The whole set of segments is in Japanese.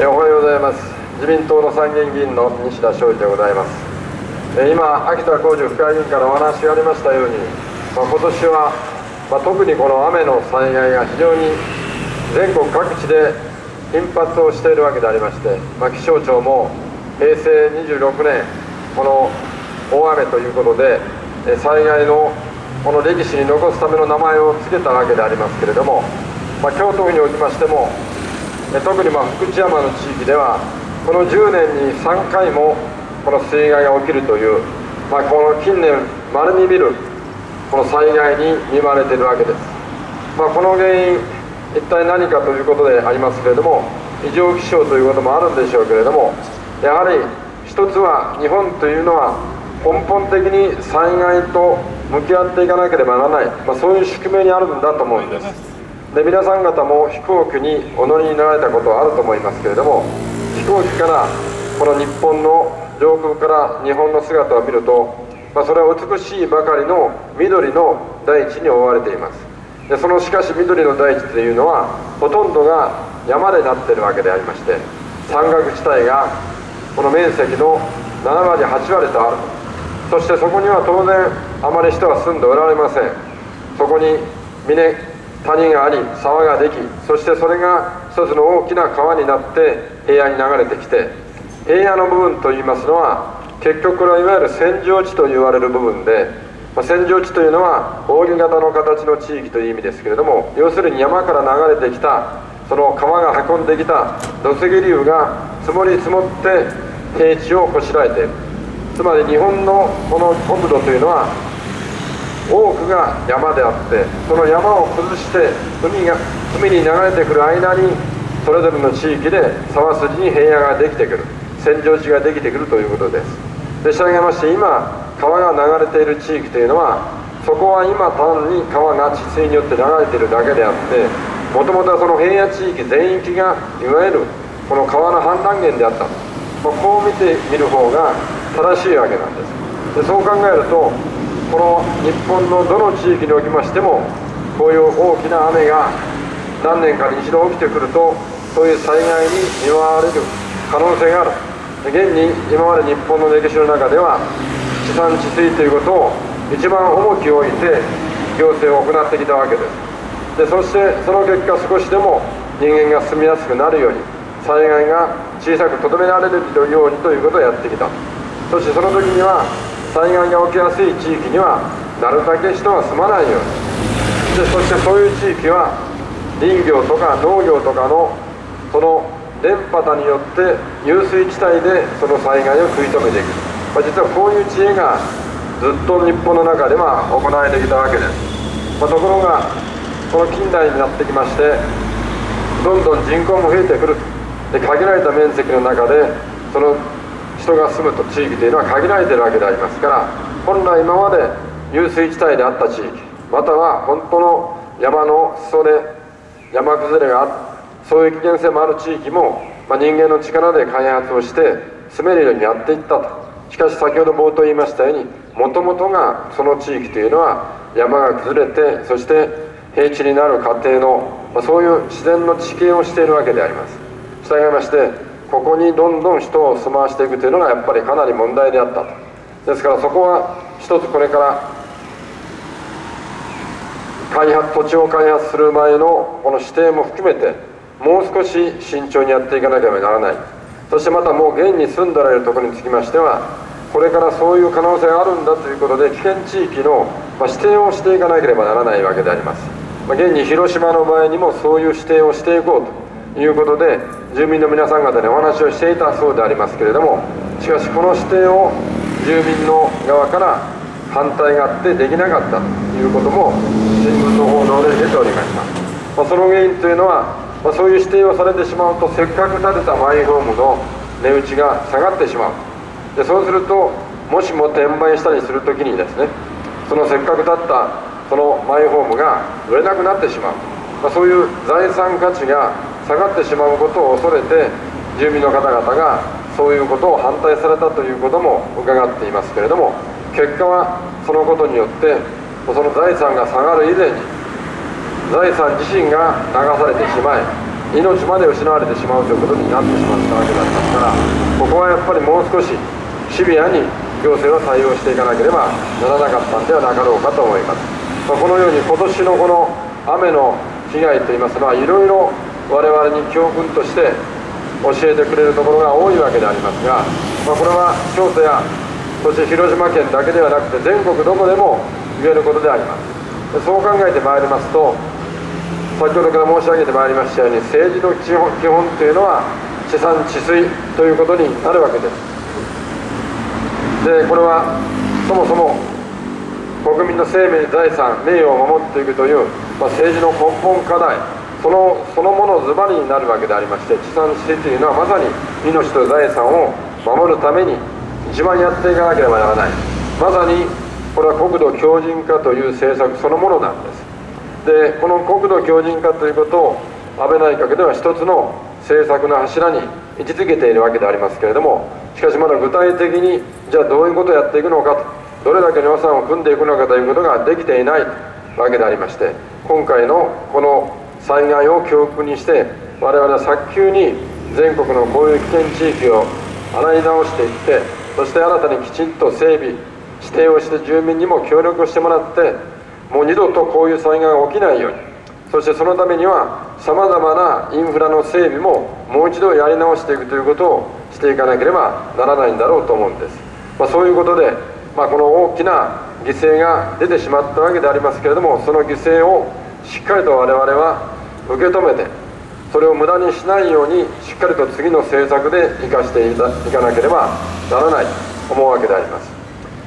えおはようございます。自民党の参議院議員の西田昌司でございます。え今秋田工事副会議員からお話がありましたように、まあ、今年は、まあ、特にこの雨の災害が非常に全国各地で頻発をしているわけでありまして、まあ、気象庁も平成26年この大雨ということで災害のこの歴史に残すための名前を付けたわけでありますけれども、まあ、京都府におきましても特にま福知山の地域ではこの10年に3回もこの水害が起きるという、まあ、この近年まれに見るこの災害に見舞われているわけです、まあ、この原因一体何かということでありますけれども異常気象ということもあるんでしょうけれどもやはり一つは日本というのは根本的に災害と向き合っていかなければならない、まあ、そういう宿命にあるんだと思うんです。で皆さん方も飛行機にお乗りになられたことはあると思いますけれども飛行機からこの日本の上空から日本の姿を見ると、まあ、それは美しいばかりの緑の大地に覆われています。でそのしかし緑の大地というのはほとんどが山でなっているわけでありまして山岳地帯がこの面積の7割8割とあるそしてそこには当然あまり人は住んでおられません。そこに峰谷があり沢ができそしてそれが一つの大きな川になって平野に流れてきて平野の部分といいますのは結局これはいわゆる扇状地と言われる部分で、ま、扇状地というのは扇形の形の地域という意味ですけれども要するに山から流れてきたその川が運んできた土石流が積もり積もって平地をこしらえているつまり日本のこの国土というのは多くが山であってその山を崩して海が海に流れてくる間にそれぞれの地域で沢筋に平野ができてくる。扇状地ができてくるということです。でしたがまして今川が流れている地域というのはそこは今単に川が治水によって流れているだけであってもともとはその平野地域全域がいわゆるこの川の氾濫源であった、まあ、こう見てみる方が正しいわけなんです。でそう考えるとこの日本のどの地域におきましてもこういう大きな雨が何年かに一度起きてくるとそういう災害に見舞われる可能性がある。現に今まで日本の歴史の中では地産地水ということを一番重きを置いて行政を行ってきたわけです。でそしてその結果少しでも人間が住みやすくなるように災害が小さくとどめられるようにということをやってきた。そしてその時には災害が起きやすい地域にはなるだけ人が住まないように。でそしてそういう地域は林業とか農業とかのその電波によって遊水地帯でその災害を食い止めていく、まあ、実はこういう知恵がずっと日本の中では行われてきたわけです、まあ、ところがこの近代になってきましてどんどん人口も増えてくる。で限られた面積の中でその人が住むと地域というのは限られているわけでありますから本来今まで遊水地帯であった地域または本当の山の裾で山崩れがあるそういう危険性もある地域も、まあ、人間の力で開発をして住めるようにやっていったと。しかし先ほど冒頭言いましたようにもともとがその地域というのは山が崩れてそして平地になる過程の、まあ、そういう自然の地形をしているわけであります。従いましてここにどんどん人を住まわしていくというのがやっぱりかなり問題であった。とですからそこは一つこれから開発土地を開発する前のこの指定も含めてもう少し慎重にやっていかなければならない。そしてまたもう現に住んでられるところにつきましてはこれからそういう可能性があるんだということで危険地域の、ま指定をしていかなければならないわけであります、ま、現に広島の場合にもそういう指定をしていこうと。いうことで住民の皆さん方にお話をしていたそうでありますけれどもしかしこの指定を住民の側から反対があってできなかったということも新聞の報道で出ておりました、まあ、その原因というのは、まあ、そういう指定をされてしまうとせっかく建てたマイホームの値打ちが下がってしまう。でそうするともしも転売したりする時にですねそのせっかく建ったそのマイホームが売れなくなってしまう、まあ、そういう財産価値が下がってしまうことを恐れて住民の方々がそういうことを反対されたということも伺っていますけれども結果はそのことによってその財産が下がる以前に財産自身が流されてしまい命まで失われてしまうということになってしまったわけでありますからここはやっぱりもう少しシビアに行政は対応していかなければならなかったんではなかろうかと思います、まあ、このように今年のこの雨の被害といいますのはいろいろ我々に教訓として教えてくれるところが多いわけでありますが、まあ、これは京都やそして広島県だけではなくて全国どこでも言えることであります。そう考えてまいりますと先ほどから申し上げてまいりましたように政治の基本基本というのは地産地水ということになるわけです。でこれはそもそも国民の生命財産名誉を守っていくという、まあ、政治の根本課題。そのそのものズバリになるわけでありまして地産地水というのはまさに命と財産を守るために一番やっていかなければならない。まさにこれは国土強靭化という政策そのものなんです。でこの国土強靭化ということを安倍内閣では一つの政策の柱に位置づけているわけでありますけれどもしかしまだ具体的にじゃあどういうことをやっていくのかとどれだけの予算を組んでいくのかということができていないわけでありまして今回のこの災害を教訓にして我々は早急に全国のこういう危険地域を洗い直していってそして新たにきちんと整備指定をして住民にも協力をしてもらってもう二度とこういう災害が起きないように。そしてそのためにはさまざまなインフラの整備ももう一度やり直していくということをしていかなければならないんだろうと思うんです、まあ、そういうことで、まあ、この大きな犠牲が出てしまったわけでありますけれどもその犠牲をしっかりと我々は受け止めてそれを無駄にしないようにしっかりと次の政策で生かしていかなければならないと思うわけであります、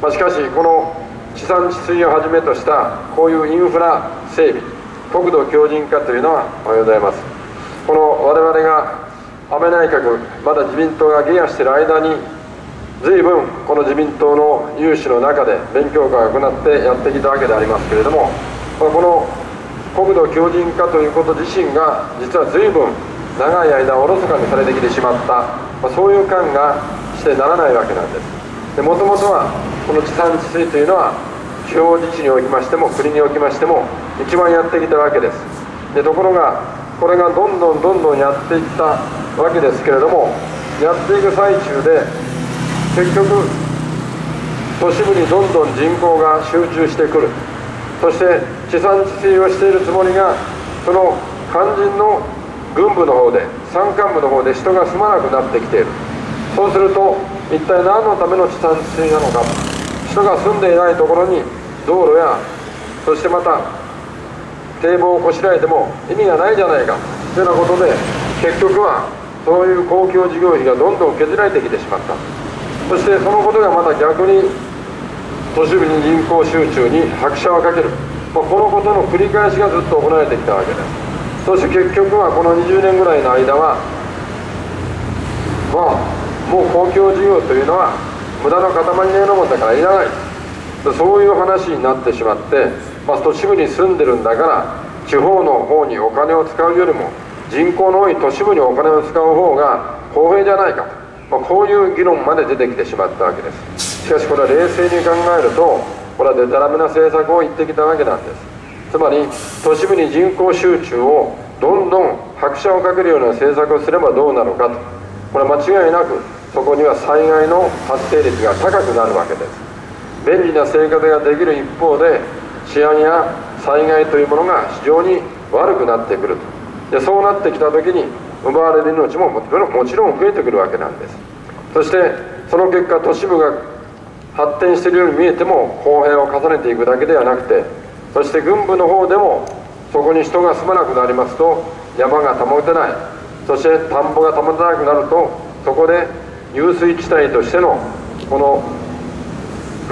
まあ、しかしこの地産地水をはじめとしたこういうインフラ整備国土強靭化というのはおはようございます。この我々が安倍内閣まだ自民党が議案している間に随分この自民党の有志の中で勉強会を行ってやってきたわけでありますけれどもこの国土強靭化ということ自身が実は随分長い間おろそかにされてきてしまった、まあ、そういう感がしてならないわけなんです。でもともとはこの地産地水というのは地方自治におきましても国におきましても一番やってきたわけです。でところがこれがどんどんどんどんやっていったわけですけれどもやっていく最中で結局都市部にどんどん人口が集中してくる。そして地産地水をしているつもりがその肝心の軍部の方で山間部の方で人が住まなくなってきている。そうすると一体何のための地産地水なのか。人が住んでいないところに道路やそしてまた堤防をこしらえても意味がないじゃないか。というようなことで結局はそういう公共事業費がどんどん削られてきてしまった。そしてそのことがまた逆に都市部に人口集中に拍車をかける、このことの繰り返しがずっと行われてきたわけです。そして結局はこの20年ぐらいの間はまあもう公共事業というのは無駄の塊のようなもんだからいらない。そういう話になってしまって、まあ、都市部に住んでるんだから地方の方にお金を使うよりも人口の多い都市部にお金を使う方が公平じゃないかと、まあ、こういう議論まで出てきてしまったわけです。しかしこれは冷静に考えるとこれはデタラメな政策を言ってきたわけなんです。つまり都市部に人口集中をどんどん拍車をかけるような政策をすればどうなのかと。これは間違いなくそこには災害の発生率が高くなるわけです。便利な生活ができる一方で治安や災害というものが非常に悪くなってくると。でそうなってきた時に奪われる命ももちろん増えてくるわけなんです。そしてその結果都市部が発展しているように見えても公平を重ねていくだけではなくてそして軍部の方でもそこに人が住まなくなりますと山が保てないそして田んぼが保てなくなるとそこで遊水地帯としてのこの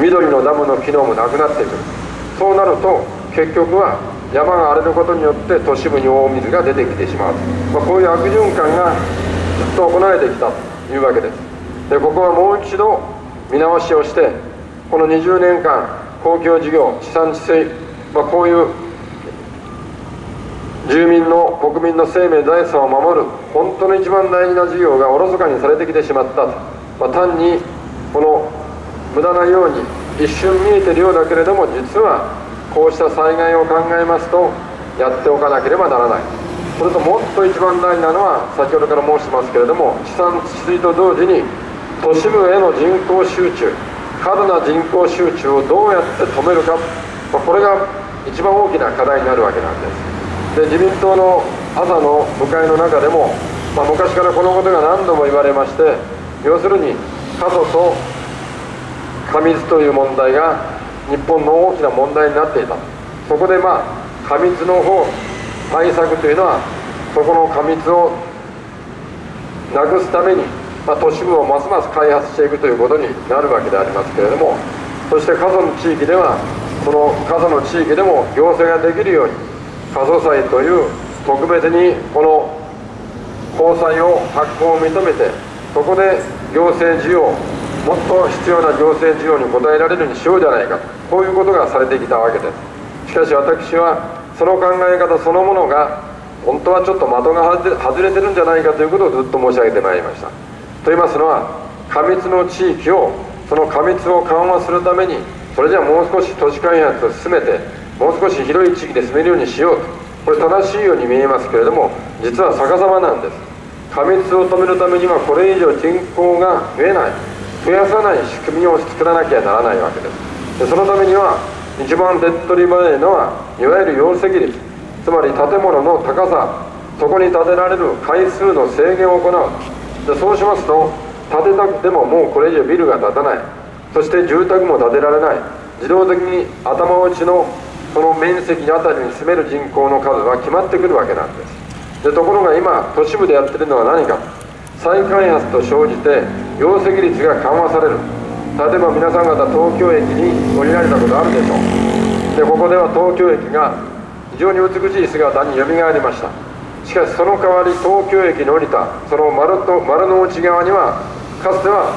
緑のダムの機能もなくなってく。るそうなると結局は山が荒れることによって都市部に大水が出てきてしまう、まあ、こういう悪循環がずっと行われてきたというわけです。でここはもう一度見直しをしてこの20年間公共事業地産地水、まあ、こういう住民の国民の生命財産を守る本当に一番大事な事業がおろそかにされてきてしまったと、まあ、単にこの無駄なように一瞬見えてるようだけれども実はこうした災害を考えますとやっておかなければならない。それともっと一番大事なのは先ほどから申しますけれども地産地水と同時に都市部への人口集中過度な人口集中をどうやって止めるか、まあ、これが一番大きな課題になるわけなんです。で自民党の朝の部会の中でも、まあ、昔からこのことが何度も言われまして要するに過疎と過密という問題が日本の大きな問題になっていた。そこでまあ過密の方対策というのはそこの過密をなくすために、まあ、都市部をますます開発していくということになるわけでありますけれどもそして過疎の地域ではその過疎の地域でも行政ができるように過疎債という特別にこの交際を発行を認めてそこで行政需要もっと必要な行政需要に応えられるようにしようじゃないかこういうことがされてきたわけです。しかし私はその考え方そのものが本当はちょっと的が外れてるんじゃないかということをずっと申し上げてまいりました。と言いますのは過密の地域をその過密を緩和するためにそれじゃあもう少し都市開発を進めてもう少し広い地域で住めるようにしようとこれ正しいように見えますけれども実は逆さまなんです。過密を止めるためにはこれ以上人口が増えない増やさない仕組みを作らなきゃならないわけです。でそのためには一番手っ取り早いのはいわゆる容積率つまり建物の高さそこに建てられる回数の制限を行う。そうしますと建てたくてももうこれ以上ビルが建たない。そして住宅も建てられない。自動的に頭打ちのその面積あたりに住める人口の数は決まってくるわけなんです。でところが今都市部でやってるのは何か。再開発と生じて容積率が緩和される。例えば皆さん方東京駅に降りられたことあるでしょう。でここでは東京駅が非常に美しい姿によみがえりました。しかしその代わり東京駅に降りたその丸と丸の内側にはかつては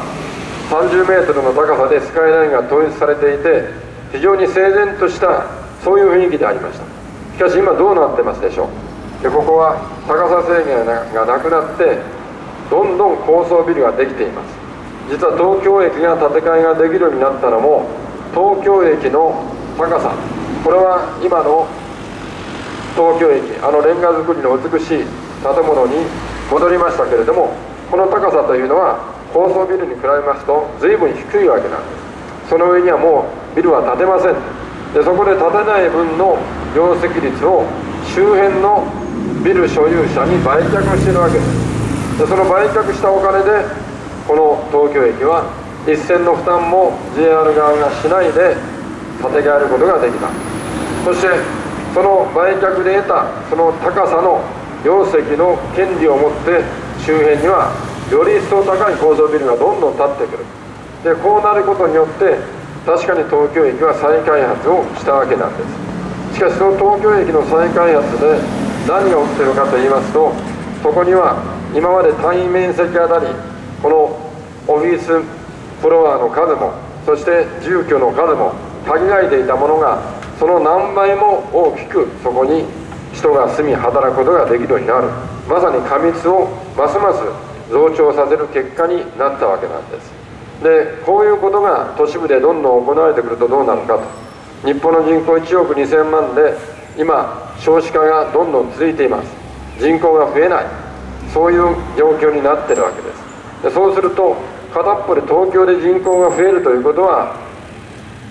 30メートルの高さでスカイラインが統一されていて非常に整然としたそういう雰囲気でありました。しかし今どうなってますでしょう。でここは高さ制限がなくなってどんどん高層ビルができています。実は東京駅が建て替えができるようになったのも東京駅の高さ。これは今の東京駅あのレンガ造りの美しい建物に戻りましたけれどもこの高さというのは高層ビルに比べますと随分低いわけなんです。その上にはもうビルは建てません。でそこで建てない分の容積率を周辺のビル所有者に売却しているわけです。でその売却したお金でこの東京駅は一線の負担も JR 側がしないで建て替えることができた。そしてその売却で得たその高さの容積の権利を持って周辺にはより一層高い高層ビルがどんどん建ってくる。でこうなることによって確かに東京駅は再開発をしたわけなんです。しかしその東京駅の再開発で何が起きてるかと言いますとそこには今まで単位面積あたりこのオフィスフロアの数もそして住居の数も限られていたものがその何倍も大きくそこに人が住み働くことができるようになる。まさに過密をますます増長させる結果になったわけなんです。でこういうことが都市部でどんどん行われてくるとどうなるかと。日本の人口1億2000万で今少子化がどんどん続いています。人口が増えない。そういう状況になってるわけです。でそうすると片っぽで東京で人口が増えるということは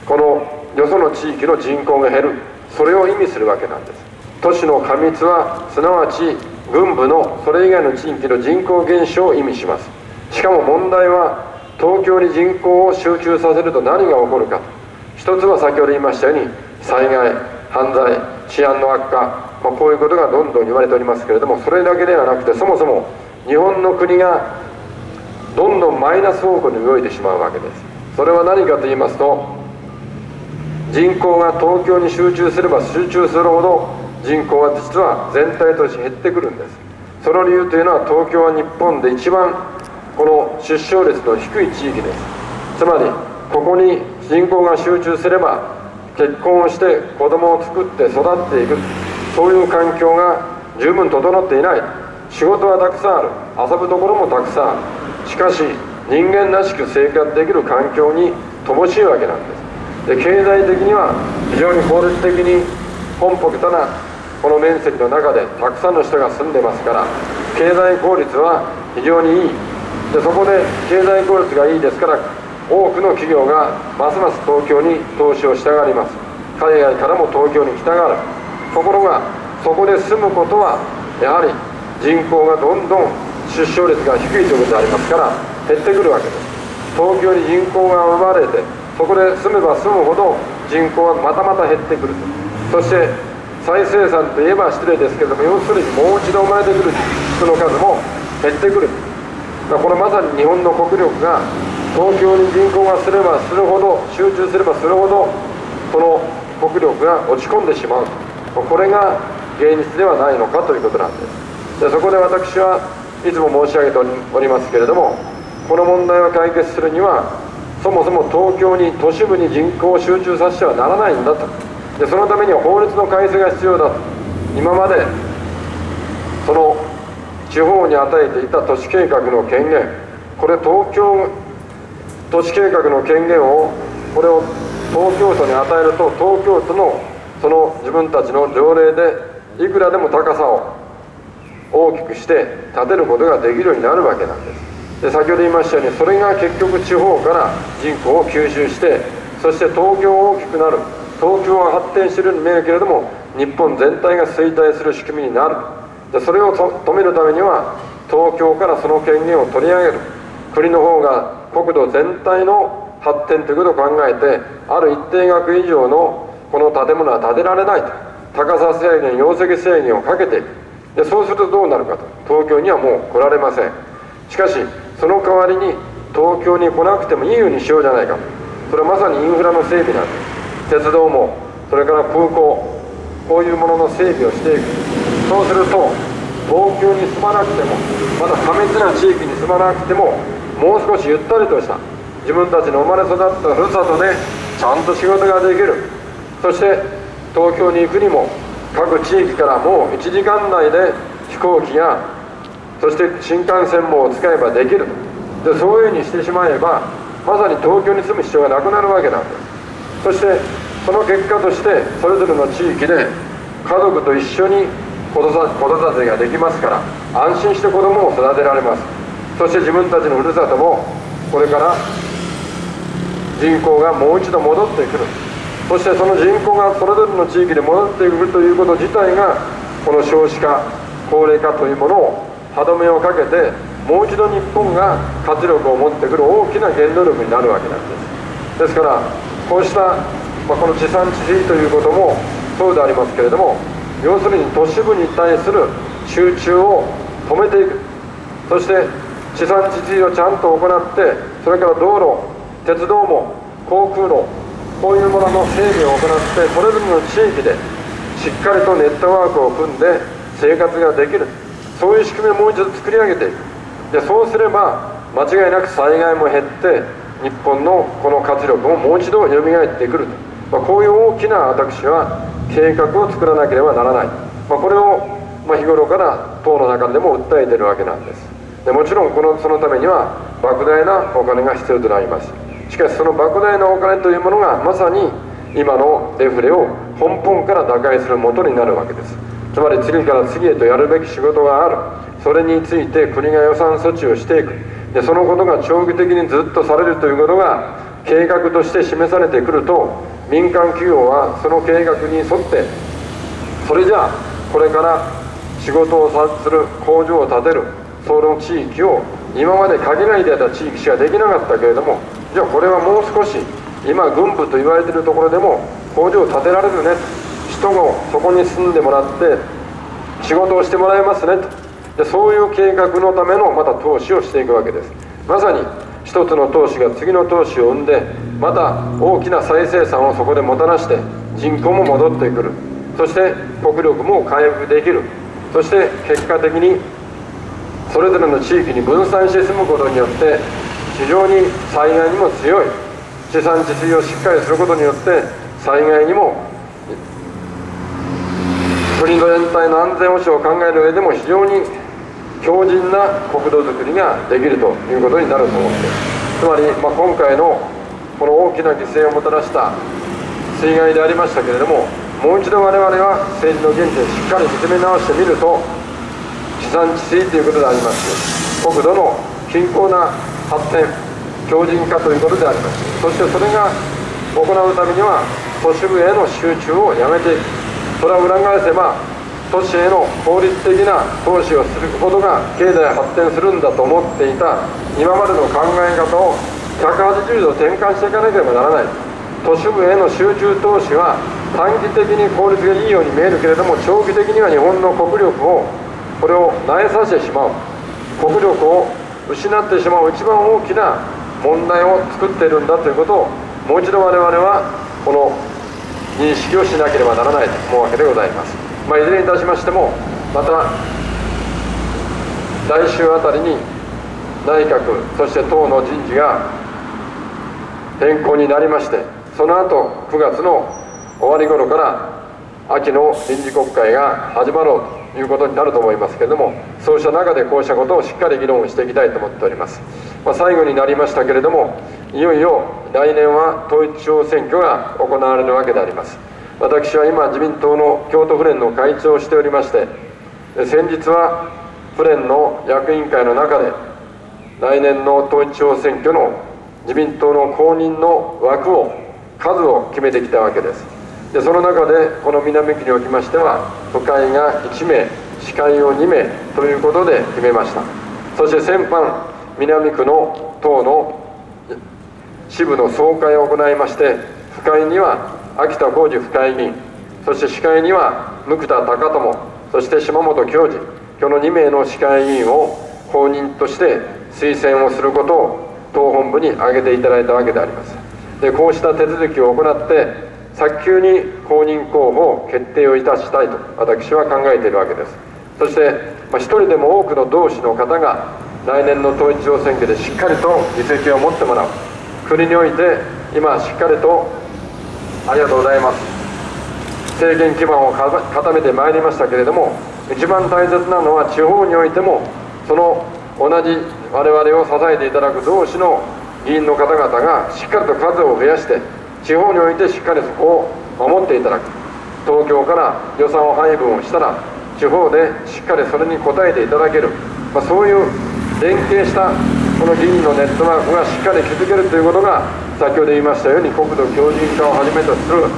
このよその地域の人口が減る。それを意味するわけなんです。都市の過密はすなわち軍部のそれ以外の地域の人口減少を意味します。しかも問題は東京に人口を集中させると何が起こるか一つは先ほど言いましたように災害犯罪治安の悪化、まあ、こういうことがどんどん言われておりますけれどもそれだけではなくてそもそも日本の国がどんどんマイナス方向に動いてしまうわけです。それは何かと言いますと人口が東京に集中すれば集中するほど人口は実は全体として減ってくるんです。その理由というのは東京は日本で一番この出生率の低い地域です。つまりここに人口が集中すれば結婚をして子供を作って育っていく。そういう環境が十分整っていない。仕事はたくさんある。遊ぶところもたくさんある。しかし人間らしく生活できる環境に乏しいわけなんです。で経済的には非常に効率的に本北たなこの面積の中でたくさんの人が住んでますから経済効率は非常にいい。でそこで経済効率がいいですから多くの企業がますます東京に投資をしたがります。海外からも東京に来たがる。ところがそこで住むことはやはり人口がどんどん出生率が低いということでありますから減ってくるわけです。東京に人口が生まれてそこで住めば住むほど人口はまたまた減ってくると。そして再生産といえば失礼ですけども要するにもう一度生まれてくる人の数も減ってくる。これまさに日本の国力が東京に人口がすればするほど集中すればするほどその国力が落ち込んでしまうこれが現実ではないのかということなんです。でそこで私はいつも申し上げておりますけれどもこの問題を解決するにはそもそも東京に都市部に人口を集中させてはならないんだと。でそのためには法律の改正が必要だと。今までその地方に与えていた都市計画の権限これ東京都市計画の権限をこれを東京都に与えると東京都のその自分たちの条例でいくらでも高さを大きくして建てることができるようになるわけなんです。で先ほど言いましたようにそれが結局地方から人口を吸収してそして東京は大きくなる東京は発展しているように見えるけれども日本全体が衰退する仕組みになる。でそれを止めるためには東京からその権限を取り上げる。国の方が国土全体の発展ということを考えてある一定額以上のこの建物は建てられないと。高さ制限容積制限をかけて。いくでそうするとどうなるかと。東京にはもう来られません。しかしその代わりに東京に来なくてもいいようにしようじゃないか。それはまさにインフラの整備なんです鉄道もそれから空港こういうものの整備をしていく。そうすると東京に住まなくてもまた過密な地域に住まなくてももう少しゆったりとした自分たちの生まれ育ったふるさとでちゃんと仕事ができる。そして東京に行くにも各地域からもう1時間内で飛行機やそして新幹線も使えばできる。でそういうふうにしてしまえばまさに東京に住む必要がなくなるわけなんですそしてその結果としてそれぞれの地域で家族と一緒に子育てができますから安心して子供を育てられます。そして自分たちのふるさともこれから人口がもう一度戻ってくる。そしてその人口がそれぞれの地域で戻ってくるということ自体がこの少子化高齢化というものを歯止めをかけてもう一度日本が活力を持ってくる大きな原動力になるわけなんです。ですからこうした、まあ、この地産地消ということもそうでありますけれども要するに都市部に対する集中を止めていく。そして地産地消をちゃんと行ってそれから道路鉄道も航空路こういうものの整備を行ってそれぞれの地域でしっかりとネットワークを組んで生活ができる。そういう仕組みをもう一度作り上げていく。でそうすれば間違いなく災害も減って日本のこの活力ももう一度蘇ってくると、まあ、こういう大きな私は計画を作らなければならない、まあ、これを、ま日頃から党の中でも訴えてるわけなんです。でもちろんこのそのためには莫大なお金が必要となります。しかしその莫大なお金というものがまさに今のデフレを根本から打開するもとになるわけです。つまり次から次へとやるべき仕事がある。それについて国が予算措置をしていく。でそのことが長期的にずっとされるということが計画として示されてくると民間企業はその計画に沿ってそれじゃあこれから仕事をする工場を建てるその地域を今まで限られていた地域しかできなかったけれどもじゃあこれはもう少し今軍部と言われているところでも工場を建てられるね。人もそこに住んでもらって仕事をしてもらえますねと。でそういう計画のためのまた投資をしていくわけです。まさに一つの投資が次の投資を生んでまた大きな再生産をそこでもたらして人口も戻ってくる。そして国力も回復できる。そして結果的にそれぞれの地域に分散して住むことによって非常に災害にも強い。地産地消をしっかりすることによって災害にも国の全体の安全保障を考える上でも非常に強靭な国土づくりができるということになると思ってつまり、まあ、今回のこの大きな犠牲をもたらした水害でありましたけれどももう一度我々は政治の現地をしっかり見つめ直してみると地産地水ということであります。国土の均衡な発展強靭化ということであります。そしてそれが行うためには都市部への集中をやめていく。それは裏返せば都市への効率的な投資をすることが経済発展するんだと思っていた今までの考え方を180度転換していかなければならない都市部への集中投資は短期的に効率がいいように見えるけれども長期的には日本の国力をこれを萎えさせてしまう。国力を失ってしまう一番大きな問題を作っているんだということをもう一度我々はこの認識をしなければならないと思うわけでございます、まあ、いずれにいたしましてもまた来週あたりに内閣そして党の人事が変更になりましてその後9月の終わり頃から秋の臨時国会が始まろうということになると思いますけれどもそうした中でこうしたことをしっかり議論していきたいと思っております、まあ、最後になりましたけれどもいよいよ来年は統一地方選挙が行われるわけであります。私は今自民党の京都府連の会長をしておりまして先日は府連の役員会の中で来年の統一地方選挙の自民党の公認の枠を数を決めてきたわけです。でその中でこの南区におきましては都会が1名司会を2名ということで決めました。そして先般南区の党の支部の総会を行いまして府会には秋田浩二府会議員そして司会には向田隆友そして島本教授今日の2名の司会議員を公認として推薦をすることを党本部に挙げていただいたわけであります。でこうした手続きを行って早急に公認候補を決定をいたしたいと私は考えているわけです。そして、まあ、一人でも多くの同志の方が来年の統一地方選挙でしっかりと議席を持ってもらう。国において今しっかりとありがとうございます。政権基盤を固めてまいりましたけれども一番大切なのは地方においてもその同じ我々を支えていただく同志の議員の方々がしっかりと数を増やして地方においてしっかりそこを守っていただく。東京から予算を配分をしたら地方でしっかりそれに応えていただける、まあ、そういう連携したこの議員のネットワークがしっかり築けるということが先ほど言いましたように国土強靭化をはじめとする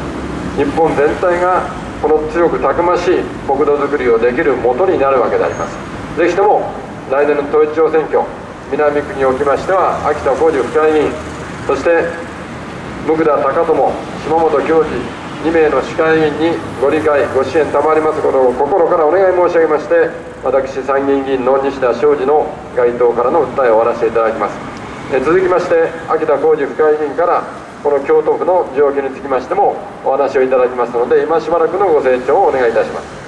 日本全体がこの強くたくましい国土づくりをできるもとになるわけであります。ぜひとも来年の統一地方選挙南区におきましては秋田浩二副会議員そして向田隆友島本教授2名の司会議員にご理解ご支援賜りますことを心からお願い申し上げまして私参議院議員の西田昌司の該当からの訴えを終わらせていただきます。え続きまして秋田浩二副会議員からこの京都府の状況につきましてもお話をいただきますので今しばらくのご清聴をお願いいたします。